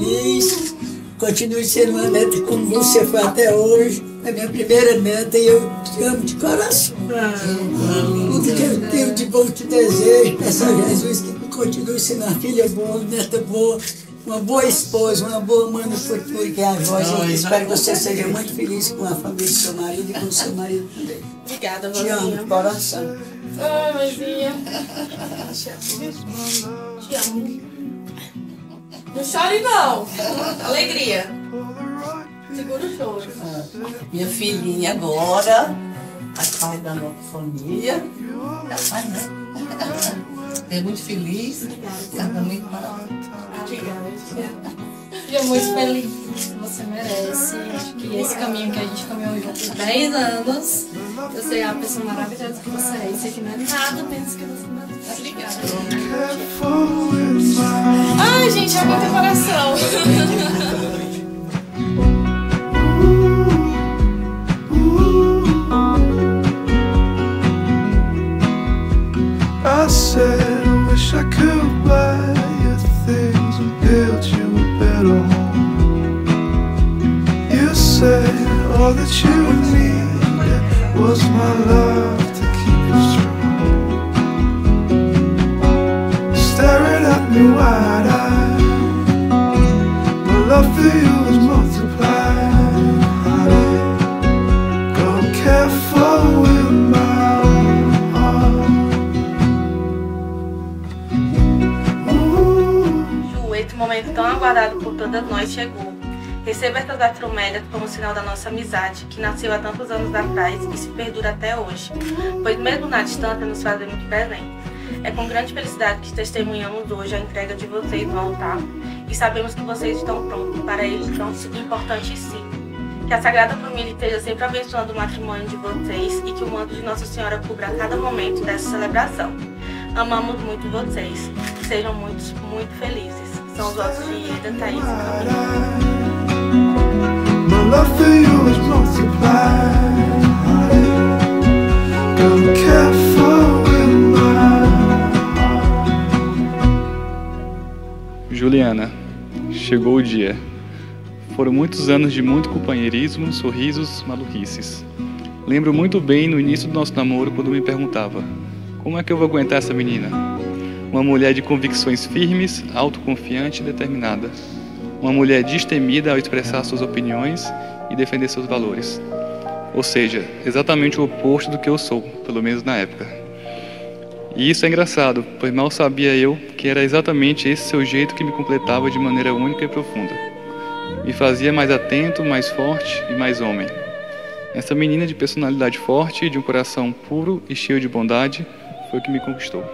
feliz. Continue sendo uma neta como você foi até hoje. É minha primeira neta e eu te amo de coração. Tudo que eu tenho de bom te desejo. Peço a Jesus que continue sendo uma filha boa, neta boa, uma boa esposa, uma boa mãe no futuro, que é a voz. Eu espero que você seja muito feliz com a família do seu marido e com o seu marido também. Obrigada, Te amo de coração. Ai, mãezinha. Te amo. Te amo. Não chore, não. Alegria. Segura o choro. Minha filhinha agora, faz parte da nossa família. Né? É muito feliz. Casamento maravilhoso. Obrigada. Fico muito feliz. Você merece. Acho que esse caminho que a gente caminhou juntos por 10 anos, eu sei a pessoa maravilhosa que você é. Isso aqui não é nada menos que você merece. Obrigada. Ai, gente, aguenta o coração. I said, I wish I could buy you things you a better. You said all that you needed was my love to keep you strong. Staring at me wide eyed, my love for you is multiplied. Honey, go careful with my heart. Esse momento tão aguardado por todas nós chegou. Receba essas gastromélias como sinal da nossa amizade, que nasceu há tantos anos atrás e se perdura até hoje, pois mesmo na distância nos fazemos presente. É com grande felicidade que testemunhamos hoje a entrega de vocês no altar e sabemos que vocês estão prontos para esse tão importante sim. Que a Sagrada Família esteja sempre abençoando o matrimônio de vocês e que o manto de Nossa Senhora cubra cada momento dessa celebração. Amamos muito vocês. Sejam muito, muito felizes. São os votos de Ida, Thaís e Camila. Juliana, chegou o dia. Foram muitos anos de muito companheirismo, sorrisos, maluquices. Lembro muito bem no início do nosso namoro quando me perguntava: como é que eu vou aguentar essa menina? Uma mulher de convicções firmes, autoconfiante e determinada. Uma mulher destemida ao expressar suas opiniões e defender seus valores. Ou seja, exatamente o oposto do que eu sou, pelo menos na época. E isso é engraçado, pois mal sabia eu que era exatamente esse seu jeito que me completava de maneira única e profunda. Me fazia mais atento, mais forte e mais homem. Essa menina de personalidade forte de um coração puro e cheio de bondade foi o que me conquistou.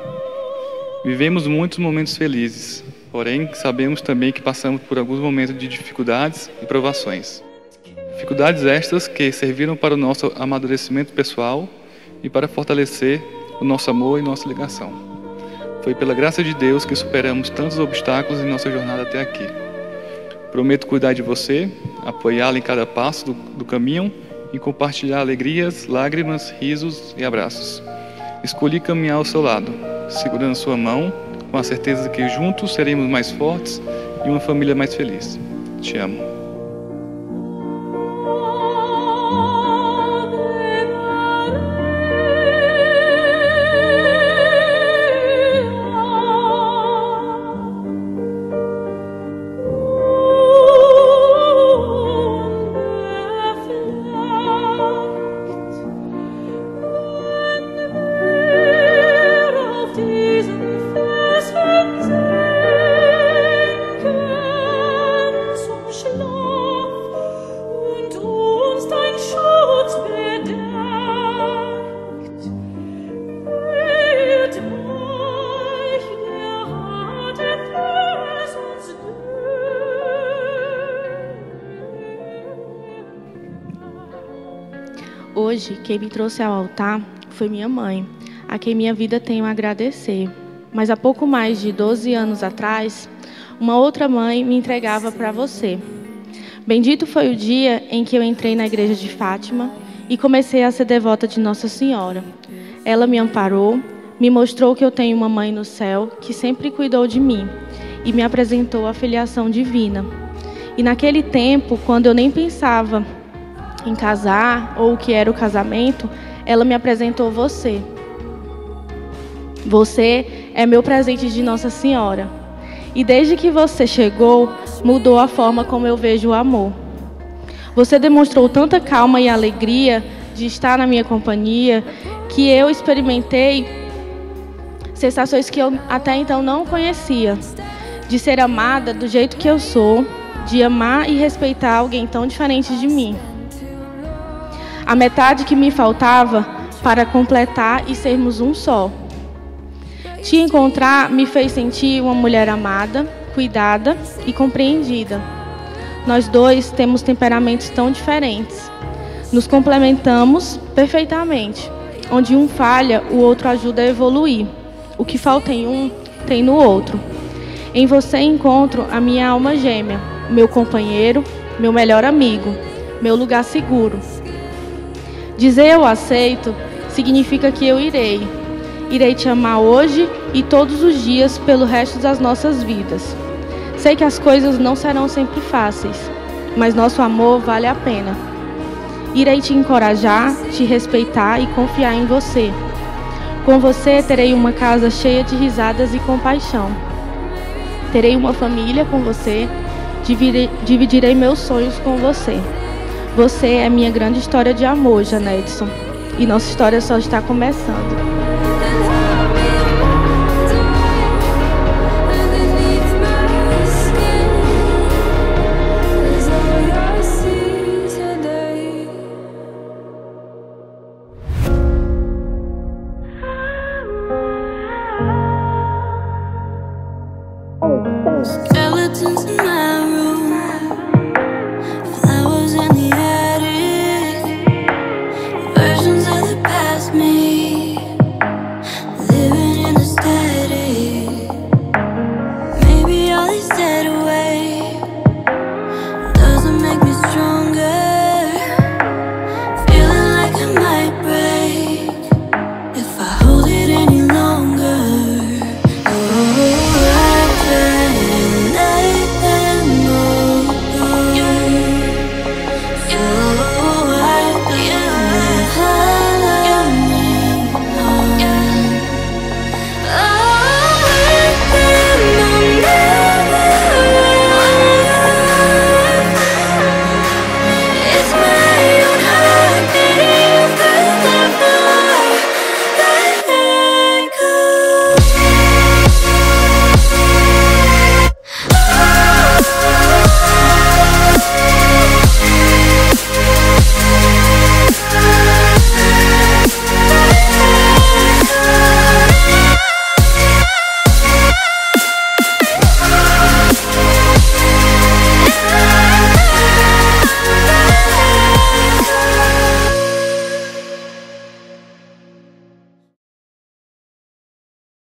Vivemos muitos momentos felizes, porém sabemos também que passamos por alguns momentos de dificuldades e provações. Dificuldades estas que serviram para o nosso amadurecimento pessoal e para fortalecer o nosso amor e nossa ligação. Foi pela graça de Deus que superamos tantos obstáculos em nossa jornada até aqui. Prometo cuidar de você, apoiá-la em cada passo do, do caminho e compartilhar alegrias, lágrimas, risos e abraços. Escolhi caminhar ao seu lado, segurando sua mão, com a certeza de que juntos seremos mais fortes e uma família mais feliz. Te amo. Hoje, quem me trouxe ao altar foi minha mãe, a quem minha vida tenho a agradecer. Mas há pouco mais de 12 anos atrás, uma outra mãe me entregava para você. Bendito foi o dia em que eu entrei na igreja de Fátima e comecei a ser devota de Nossa Senhora. Ela me amparou, me mostrou que eu tenho uma mãe no céu que sempre cuidou de mim e me apresentou a filiação divina. E naquele tempo, quando eu nem pensava em casar ou o que era o casamento, ela me apresentou você. Você é meu presente de Nossa Senhora. E desde que você chegou, mudou a forma como eu vejo o amor. Você demonstrou tanta calma e alegria de estar na minha companhia que eu experimentei sensações que eu até então não conhecia. De ser amada do jeito que eu sou, de amar e respeitar alguém tão diferente de mim. A metade que me faltava para completar e sermos um só. Te encontrar me fez sentir uma mulher amada, cuidada e compreendida. Nós dois temos temperamentos tão diferentes. Nos complementamos perfeitamente. Onde um falha, o outro ajuda a evoluir. O que falta em um, tem no outro. Em você encontro a minha alma gêmea, meu companheiro, meu melhor amigo, meu lugar seguro. Dizer eu aceito significa que eu irei, Irei te amar hoje e todos os dias pelo resto das nossas vidas. Sei que as coisas não serão sempre fáceis, mas nosso amor vale a pena. Irei te encorajar, te respeitar e confiar em você. Com você terei uma casa cheia de risadas e compaixão. Terei uma família com você, dividirei, meus sonhos com você. Você é minha grande história de amor, Janetson, e nossa história só está começando.